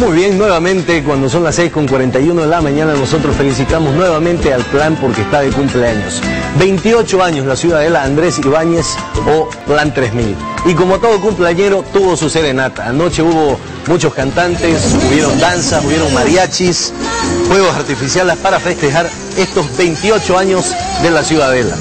Muy bien, nuevamente cuando son las 6 con 41 de la mañana nosotros felicitamos nuevamente al plan porque está de cumpleaños. 28 años la ciudadela Andrés Ibáñez o Plan 3000. Y como todo cumpleañero tuvo su serenata. Anoche hubo muchos cantantes, hubieron danzas, hubieron mariachis, fuegos artificiales para festejar estos 28 años de la ciudadela.